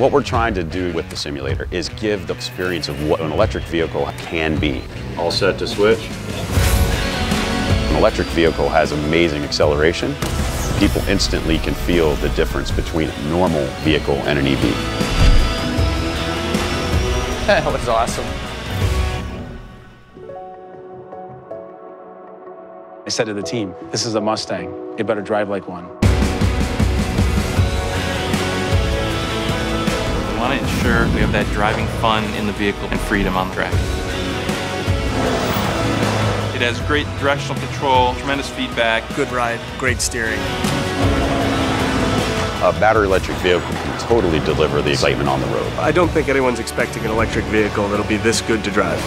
What we're trying to do with the simulator is give the experience of what an electric vehicle can be. All set to switch. An electric vehicle has amazing acceleration. People instantly can feel the difference between a normal vehicle and an EV. That was awesome. I said to the team, this is a Mustang. You better drive like one. Want to ensure we have that driving fun in the vehicle and freedom on the track. It has great directional control, tremendous feedback. Good ride, great steering. A battery electric vehicle can totally deliver the excitement on the road. I don't think anyone's expecting an electric vehicle that'll be this good to drive.